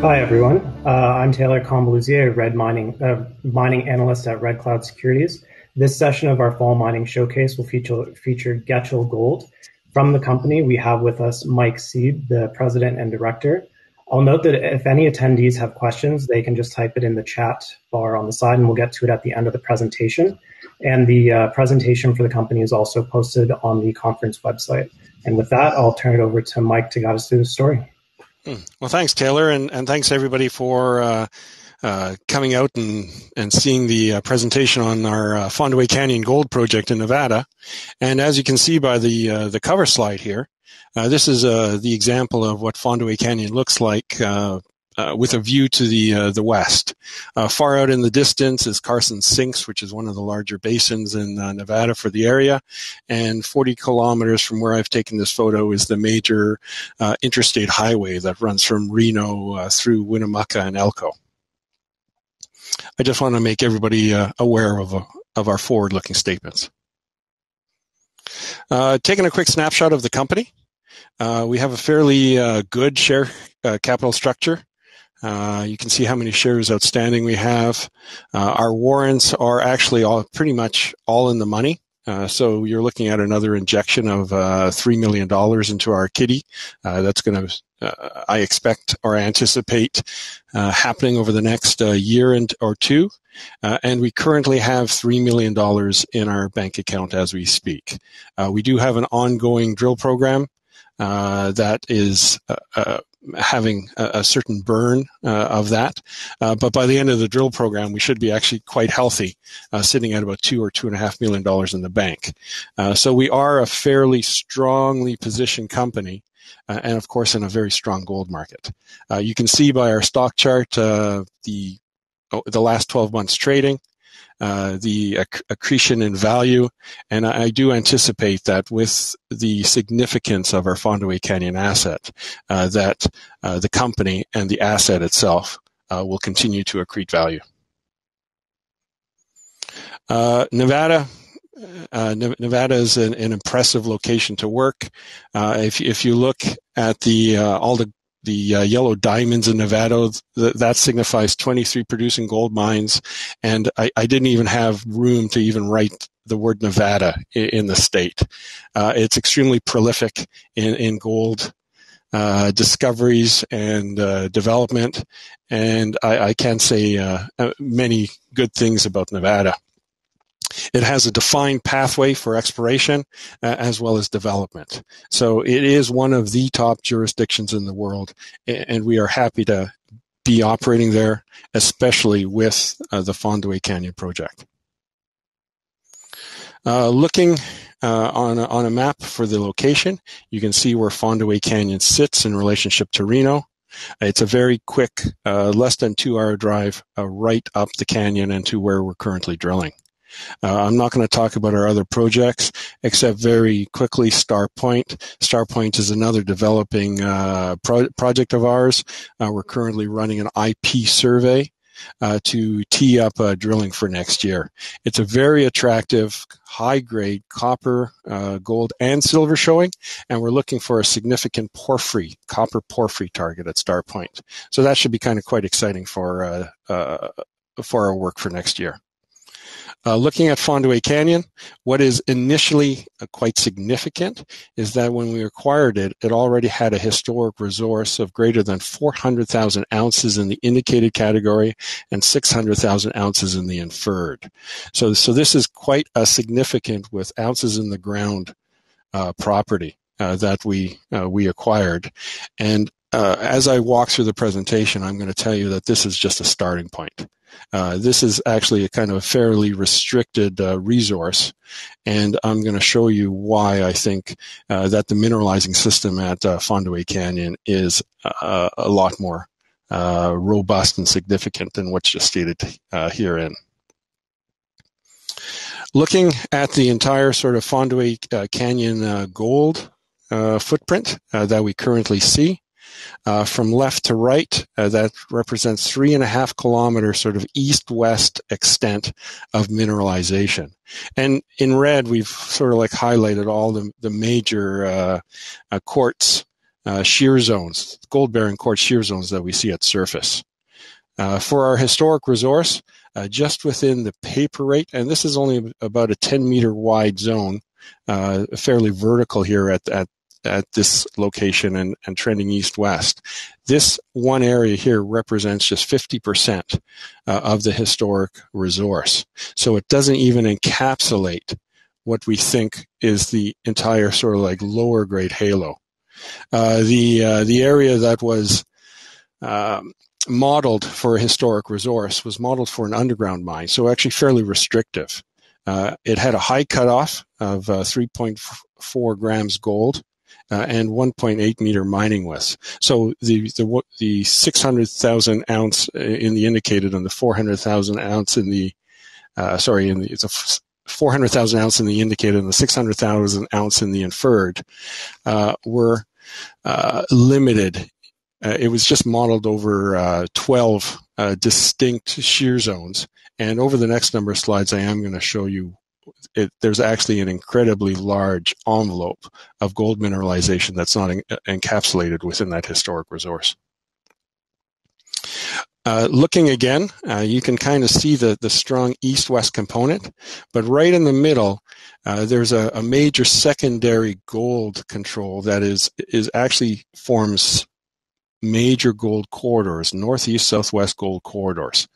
Hi, everyone. Uh, I'm Taylor Combaluzier, Red Mining, uh, mining analyst at Red Cloud Securities. This session of our fall mining showcase will feature, feature Getchell Gold. From the company, we have with us Mike Sieb, the president and director. I'll note that if any attendees have questions, they can just type it in the chat bar on the side and we'll get to it at the end of the presentation. And the uh, presentation for the company is also posted on the conference website. And with that, I'll turn it over to Mike to guide us through the story. Hmm. Well, thanks, Taylor, and, and thanks everybody for uh, uh, coming out and, and seeing the uh, presentation on our uh, Fondaway Canyon Gold project in Nevada. And as you can see by the uh, the cover slide here, uh, this is the example of what Fondaway Canyon looks like uh, with a view to the uh, the west. Uh, far out in the distance is Carson Sinks, which is one of the larger basins in uh, Nevada for the area, and 40 kilometers from where I've taken this photo is the major uh, interstate highway that runs from Reno uh, through Winnemucca and Elko. I just want to make everybody aware of of our forward-looking statements. taking a quick snapshot of the company. Uh, we have a fairly uh, good share uh, capital structure. Uh, you can see how many shares outstanding we have. Uh, our warrants are actually all pretty much all in the money. Uh, so you're looking at another injection of uh, three million dollars into our kitty. Uh, that's going to, uh, I expect or anticipate, happening over the next year and or two. and we currently have three million dollars in our bank account as we speak. we do have an ongoing drill program that is having a, a, certain burn uh, of that. Uh, but by the end of the drill program, we should be actually quite healthy, uh, sitting at about two or two and a half million dollars in the bank. Uh, so we are a fairly strongly positioned company. Uh, and of course, in a very strong gold market. Uh, you can see by our stock chart the oh, the last 12 months trading. Uh, the acc- accretion in value. And I, I, do anticipate that with the significance of our Fondaway Canyon asset, uh, that uh, the company and the asset itself will continue to accrete value. Nevada, uh, Nevada is an, an, impressive location to work. Uh, if, if you look at the uh, all the the uh, yellow diamonds in Nevada, th- that signifies 23 producing gold mines. And I, I, didn't even have room to even write the word Nevada in, in the state. Uh, it's extremely prolific in, in gold uh, discoveries and uh, development. And I, I can say uh, uh, many good things about Nevada. It has a defined pathway for exploration uh, as well as development. So it is one of the top jurisdictions in the world, and we are happy to be operating there, especially with uh, the Fondaway Canyon project. Uh, looking uh, on, a, on a map for the location, you can see where Fondaway Canyon sits in relationship to Reno. It's a very quick, uh, less than two hour drive uh, right up the canyon and to where we're currently drilling. Uh, I'm not going to talk about our other projects, except very quickly Starpoint. Starpoint is another developing uh, pro- project of ours. Uh, we're currently running an IP survey uh, to tee up uh, drilling for next year. It's a very attractive, high grade copper, uh, gold, and silver showing, and we're looking for a significant porphyry, copper porphyry target at Starpoint. So that should be kind of quite exciting for, for our work for next year. Uh, looking at Fondaway Canyon, what is initially uh, quite significant is that when we acquired it, it already had a historic resource of greater than 400,000 ounces in the indicated category and 600,000 ounces in the inferred. So, so this is quite a significant with ounces in the ground uh, property uh, that we uh, we acquired, and uh, as I walk through the presentation, I'm going to tell you that this is just a starting point. Uh, this is actually a kind of a fairly restricted uh, resource, and I'm going to show you why I think uh, that the mineralizing system at uh, Fondaway Canyon is uh, a lot more uh, robust and significant than what's just stated herein. Looking at the entire sort of Fondaway Canyon gold footprint that we currently see, uh, from left to right, uh, that represents three and a half kilometer sort of east-west extent of mineralization. And in red, we've sort of like highlighted all the, the major uh, uh quartz uh, shear zones, gold-bearing quartz shear zones that we see at surface. Uh, for our historic resource, just within the paperweight, and this is only about a 10 meter wide zone, fairly vertical here at, at at this location and, and trending east-west. This one area here represents just 50% uh, of the historic resource. So it doesn't even encapsulate what we think is the entire sort of like lower grade halo. Uh, the uh, the area that was um, modeled for a historic resource was modeled for an underground mine, so actually fairly restrictive. Uh, it had a high cutoff of uh, 3.4 grams gold uh, and 1.8 meter mining width. So the the, the 600,000 ounce in the indicated and the 400,000 ounce in the uh, sorry in the it's a 400,000 ounce in the indicated and the 600,000 ounce in the inferred uh, were uh, limited. Uh, it was just modeled over uh, 12 distinct shear zones. And over the next number of slides, I am going to show you it, there's actually an incredibly large envelope of gold mineralization that's not in, encapsulated within that historic resource. Uh, looking again, uh, you can kind of see the, the strong east-west component, but right in the middle, uh, there's a, a, major secondary gold control that is is actually forms major gold corridors, northeast, southwest gold corridors.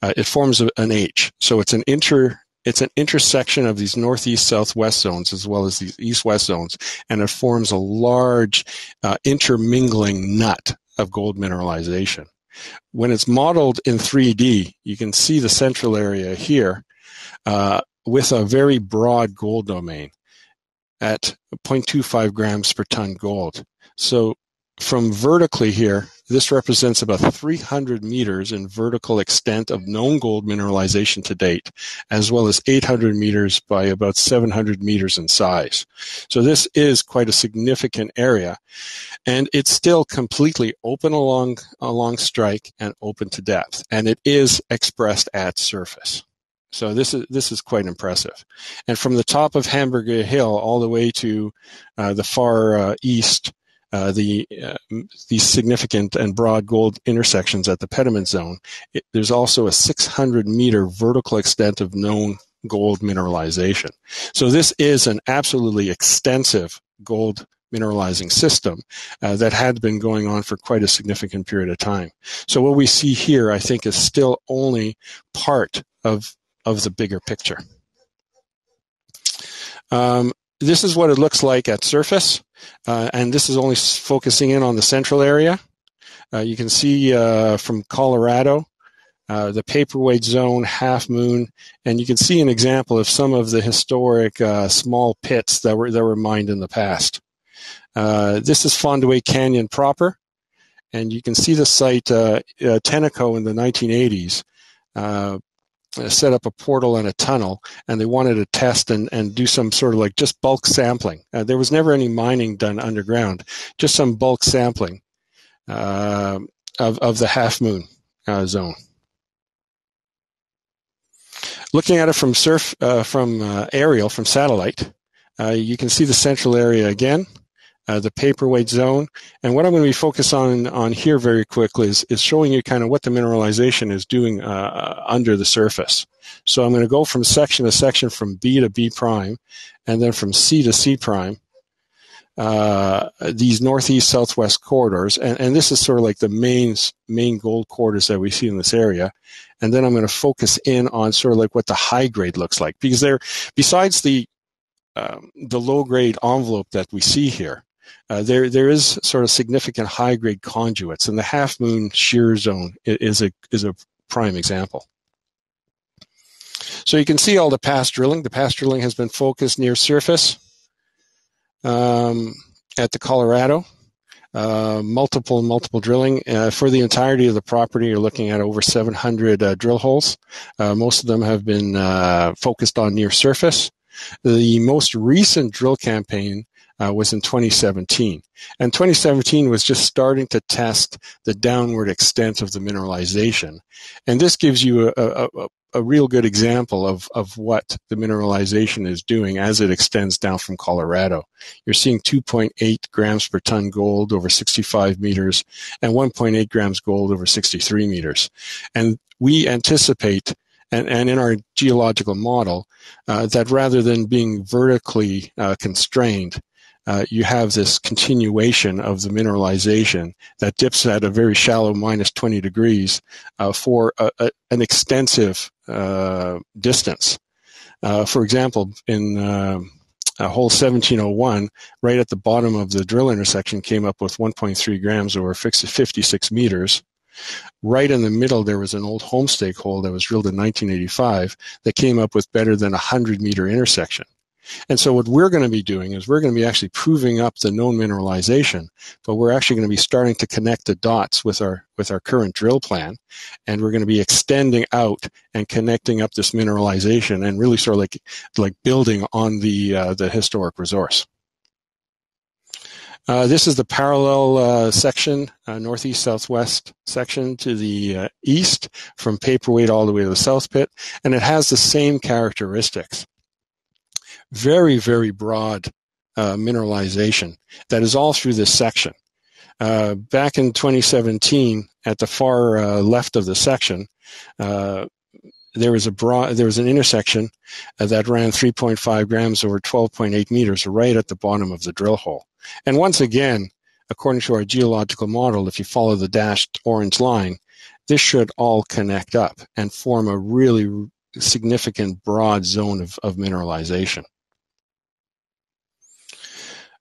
Uh, it forms an H, so it's an inter it's an intersection of these northeast southwest zones as well as these east west zones, and it forms a large uh, intermingling nut of gold mineralization. When it's modeled in 3D, you can see the central area here uh, with a very broad gold domain at 0.25 grams per ton gold. So from vertically here, this represents about 300 meters in vertical extent of known gold mineralization to date, as well as 800 meters by about 700 meters in size. So this is quite a significant area, and it's still completely open along along strike and open to depth, and it is expressed at surface. So this is this is quite impressive. And from the top of Hamburger Hill all the way to uh, the far uh, east uh, the uh, these significant and broad gold intersections at the pediment zone, it, there's also a 600 meter vertical extent of known gold mineralization. So this is an absolutely extensive gold mineralizing system uh, that had been going on for quite a significant period of time. So what we see here, I think, is still only part of of the bigger picture. Um, this is what it looks like at surface. Uh, and this is only focusing in on the central area. Uh, you can see uh, from Colorado, uh, the paperweight zone, half moon, and you can see an example of some of the historic uh, small pits that were that were mined in the past. This is Fondaway Canyon proper, and you can see the site Tenneco in the 1980s uh, set up a portal and a tunnel, and they wanted to test and, and do some sort of like just bulk sampling. Uh, there was never any mining done underground, just some bulk sampling uh, of, of the half moon uh, zone. Looking at it from surf, uh, from uh, aerial, from satellite, you can see the central area again uh, the paperweight zone. And what I'm going to be focused on on here very quickly is, is showing you kind of what the mineralization is doing uh, uh, under the surface. So I'm going to go from section to section from B to B prime, and then from C to C prime. Uh, these northeast southwest corridors, and, and this is sort of like the main main gold corridors that we see in this area. And then I'm going to focus in on sort of like what the high grade looks like because there, besides the um, the low grade envelope that we see here, uh, there there is sort of significant high grade conduits, and the half moon shear zone is a is a prime example. So you can see all the past drilling. The past drilling has been focused near surface um, at the Colorado. Uh, multiple multiple drilling uh, for the entirety of the property. You're looking at over 700 uh, drill holes. Uh, most of them have been uh, focused on near surface. The most recent drill campaign uh, was in 2017. And 2017 was just starting to test the downward extent of the mineralization. And this gives you a, a, a real good example of, of what the mineralization is doing as it extends down from Colorado. You're seeing 2.8 grams per ton gold over 65 meters and 1.8 grams gold over 63 meters. And we anticipate and, and in our geological model, uh, that rather than being vertically uh, constrained, uh, you have this continuation of the mineralization that dips at a very shallow minus 20 degrees uh, for a, a, an extensive uh, distance. Uh, for example, in uh, hole 1701, right at the bottom of the drill intersection, came up with 1.3 grams over 56 meters. Right in the middle, there was an old Homestake hole that was drilled in 1985 that came up with better than a 100 meter intersection. And so what we're going to be doing is we're going to be actually proving up the known mineralization, but we're actually going to be starting to connect the dots with our with our current drill plan, and we're going to be extending out and connecting up this mineralization and really sort of like like building on the uh, the historic resource. Uh, this is the parallel uh, section, uh, northeast southwest section to the uh, east from Paperweight all the way to the south pit, and it has the same characteristics very, very broad uh, mineralization that is all through this section. Uh, back in 2017, at the far uh, left of the section, uh, there was a broad, there was an intersection uh, that ran 3.5 grams over 12.8 meters right at the bottom of the drill hole. And once again, according to our geological model, if you follow the dashed orange line, this should all connect up and form a really significant broad zone of, of mineralization.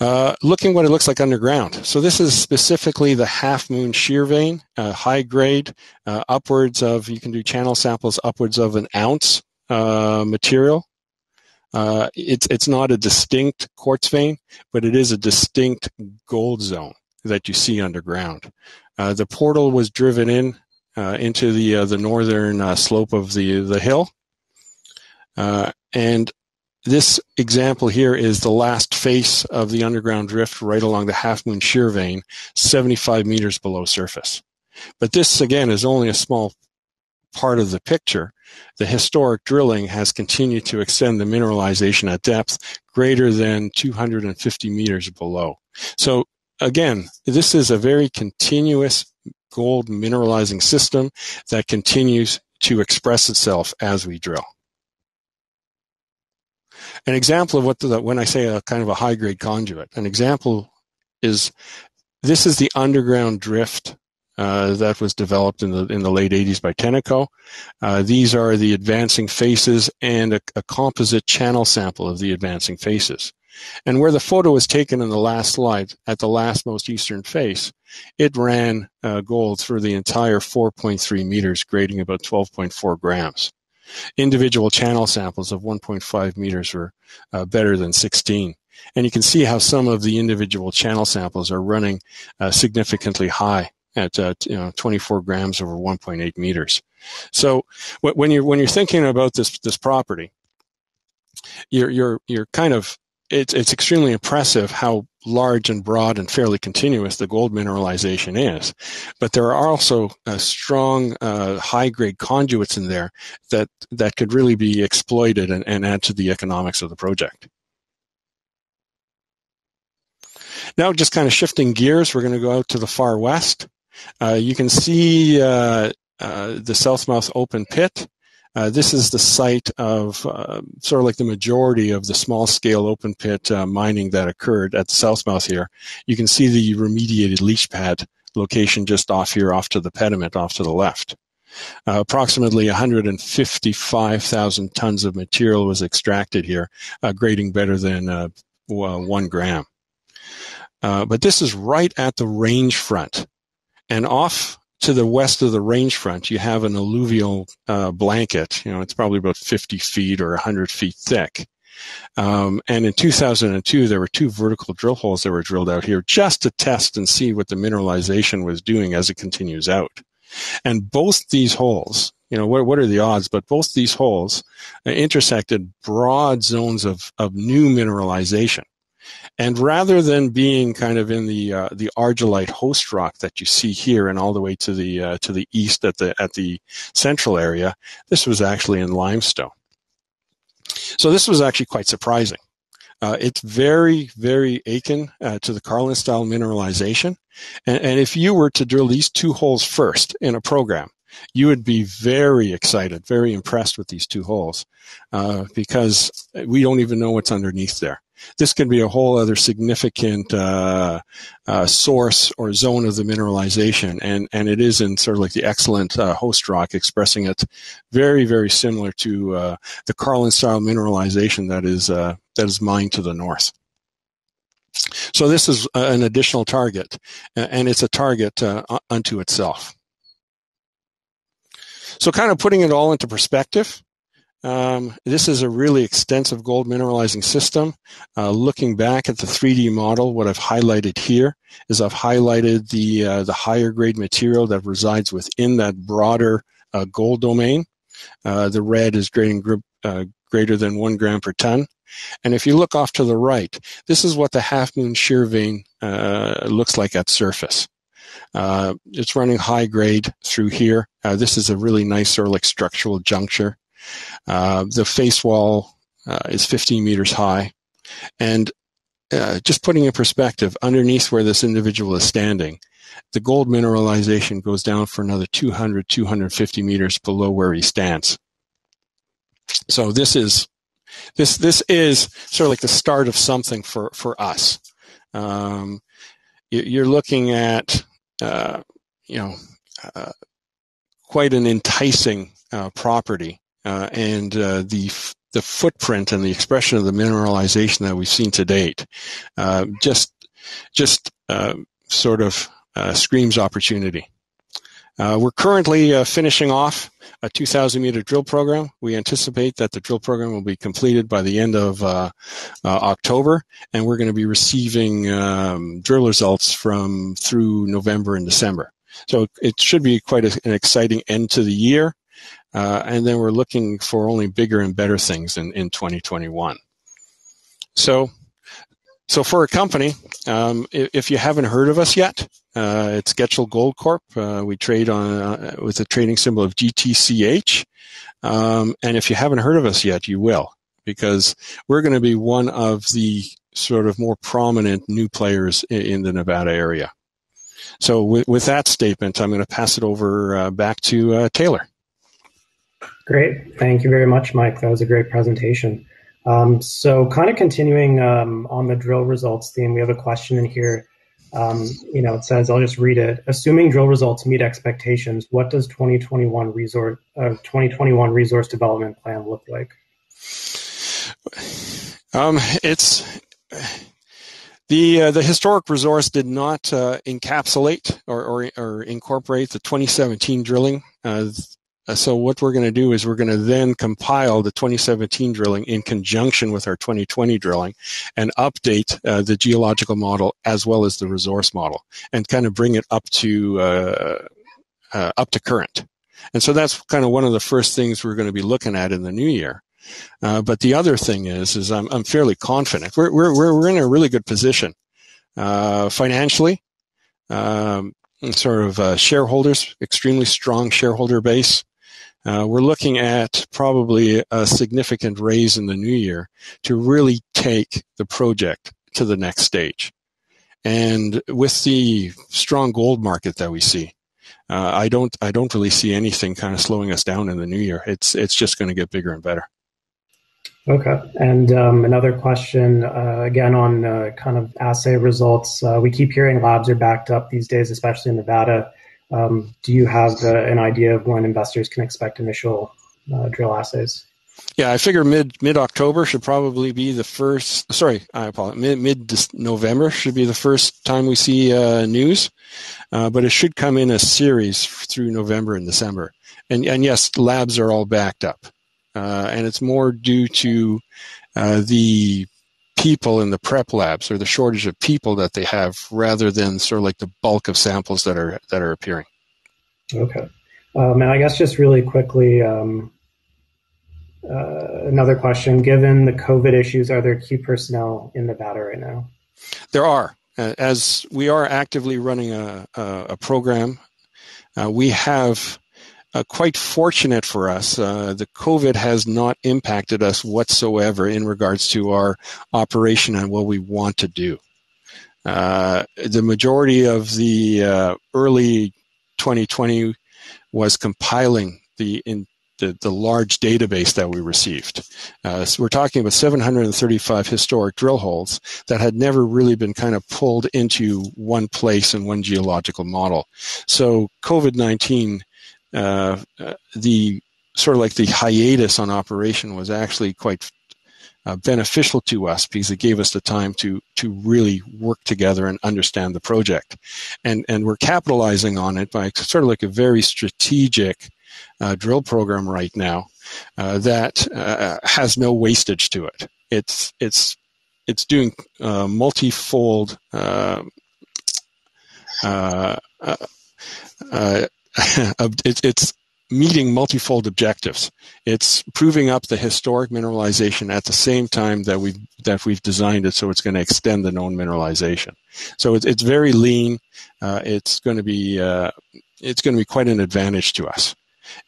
Uh, looking what it looks like underground. So this is specifically the half moon shear vein, uh, high grade, uh, upwards of, you can do channel samples upwards of an ounce uh, material. Uh, it's, it's not a distinct quartz vein, but it is a distinct gold zone that you see underground. the portal was driven in into the, the northern slope of the, the hill. and this example here is the last face of the underground drift right along the half moon shear vein, 75 meters below surface. But this, again, is only a small part of the picture. The historic drilling has continued to extend the mineralization at depth greater than 250 meters below. So again, this is a very continuous gold mineralizing system that continues to express itself as we drill. An example of what the, when I say a kind of a high grade conduit, an example is this is the underground drift uh, that was developed in the in the late 80s by Tenneco. Uh, these are the advancing faces and a, a, composite channel sample of the advancing faces. And where the photo was taken in the last slide, at the last most eastern face, it ran uh, gold through the entire 4.3 meters, grading about 12.4 grams. Individual channel samples of 1.5 meters were uh, better than 16. And you can see how some of the individual channel samples are running uh, significantly high at uh, you know 24 grams over 1.8 meters. So when you're when you're thinking about this this property, you're you're you're kind of it's it's extremely impressive how large and broad and fairly continuous the gold mineralization is. But there are also uh, strong uh, high grade conduits in there that that could really be exploited and, and add to the economics of the project. Now, just kind of shifting gears, we're going to go out to the far west. Uh, you can see uh, uh, the Southmouth open pit. Uh, this is the site of uh, sort of like the majority of the small scale open pit uh, mining that occurred at the Southmouth here. You can see the remediated leach pad location just off here, off to the pediment, off to the left. Uh, approximately 155,000 tons of material was extracted here, uh, grading better than one gram. but this is right at the range front. And off to the west of the range front, you have an alluvial uh, blanket. You know, it's probably about 50 feet or 100 feet thick. Um, and in 2002, there were two vertical drill holes that were drilled out here just to test and see what the mineralization was doing as it continues out. And both these holes, you know, what, what are the odds? But both these holes intersected broad zones of, of new mineralization. And rather than being kind of in the uh, the argillite host rock that you see here and all the way to the uh, to the east at the at the central area, this was actually in limestone. So this was actually quite surprising. Uh, it's very, very akin uh, to the Carlin style mineralization. And, and, if you were to drill these two holes first in a program, you would be very excited, very impressed with these two holes uh, because we don't even know what's underneath there this can be a whole other significant uh, uh, source or zone of the mineralization, and and it is in sort of like the excellent uh, host rock, expressing it very very similar to uh, the Carlin style mineralization that is uh, that is mined to the north. So this is an additional target, and it's a target uh, unto itself. So, kind of putting it all into perspective, um, this is a really extensive gold mineralizing system. Uh, looking back at the 3D model, what I've highlighted here is I've highlighted the uh, the higher grade material that resides within that broader uh, gold domain. Uh, the red is grading group, uh, greater than one gram per ton. And if you look off to the right, this is what the half moon shear vein uh, looks like at surface. it's running high grade through here. this is a really nice like structural juncture. Uh, the face wall uh, is 15 meters high. And uh, just putting in perspective, underneath where this individual is standing, the gold mineralization goes down for another 200, 250 meters below where he stands. So this is this this is sort of like the start of something for for us. Um, you're looking at uh, you know uh, quite an enticing uh, property and uh, the the footprint and the expression of the mineralization that we've seen to date uh, just just uh, sort of uh, screams opportunity. Uh, we're currently finishing off a 2,000 meter drill program. We anticipate that the drill program will be completed by the end of October, and we're going to be receiving um, drill results from through November and December. So it should be quite a, an exciting end to the year. Uh, and then we're looking for only bigger and better things in, in 2021. So, so for a company, um, if, if, you haven't heard of us yet, uh, it's Getchell Gold Corp. Uh, we trade on uh, with a trading symbol of GTCH. Um, and if you haven't heard of us yet, you will, because we're going to be one of the sort of more prominent new players in, in the Nevada area. So with, with, that statement, I'm going to pass it over uh, back to uh, Taylor. Great. Thank you very much, Mike. That was a great presentation. Um, so kind of continuing um, on the drill results theme, we have a question in here. Um, you know, it says, I'll just read it. Assuming drill results meet expectations, what does 2021 resource, uh, 2021 resource development plan look like? Um, it's the uh, the historic resource did not uh, encapsulate or, or, or, incorporate the 2017 drilling. Uh, so what we're going to do is we're going to then compile the 2017 drilling in conjunction with our 2020 drilling and update uh, the geological model as well as the resource model and kind of bring it up to uh, uh up to current. And so that's kind of one of the first things we're going to be looking at in the new year. Uh, but the other thing is, is I'm, I'm fairly confident. We're, we're, we're in a really good position uh, financially. Um, sort of shareholders, extremely strong shareholder base. Uh, we're looking at probably a significant raise in the new year to really take the project to the next stage. And with the strong gold market that we see, uh, I don't I don't really see anything kind of slowing us down in the new year. It's it's just going to get bigger and better. Okay, and um, another question uh, again on uh, kind of assay results. Uh, we keep hearing labs are backed up these days, especially in Nevada. Um, do you have an idea of when investors can expect initial uh, drill assays? Yeah, I figure mid mid October should probably be the first. Sorry, I apologize. Mid mid November should be the first time we see uh, news, uh, but it should come in a series through November and December. And and yes, labs are all backed up, uh, and it's more due to uh, the people in the prep labs or the shortage of people that they have rather than sort of like the bulk of samples that are that are appearing. Okay. Um, and I guess just really quickly, um, uh, another question: Given the COVID issues, are there key personnel in Nevada right now? There are. Uh, as we are actively running a, a, a program, uh, we have uh, quite fortunate for us. Uh, the COVID has not impacted us whatsoever in regards to our operation and what we want to do. Uh, the majority of the uh, early 2020 was compiling the in the, the large database that we received. Uh, so we're talking about 735 historic drill holes that had never really been kind of pulled into one place in one geological model. So COVID 19 uh, uh, the sort of like the hiatus on operation was actually quite uh, beneficial to us because it gave us the time to to really work together and understand the project, and and we're capitalizing on it by sort of like a very strategic uh, drill program right now uh, that uh, has no wastage to it. It's it's it's doing uh multifold. it's meeting multifold objectives. It's proving up the historic mineralization at the same time that we've that we've designed it so it's going to extend the known mineralization. So it's it's very lean. Uh, it's going to be uh, it's going to be quite an advantage to us.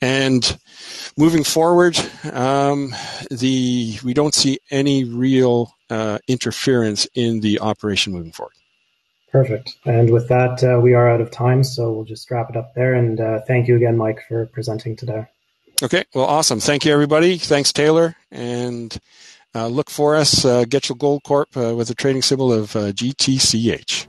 And moving forward, um, the we don't see any real uh, interference in the operation moving forward. Perfect. And with that, uh, we are out of time, so we'll just wrap it up there. And uh, thank you again, Mike, for presenting today. Okay. Well, awesome. Thank you, everybody. Thanks, Taylor. And uh, look for us, uh, Getchell Gold Corp, uh, with a trading symbol of uh, GTCH.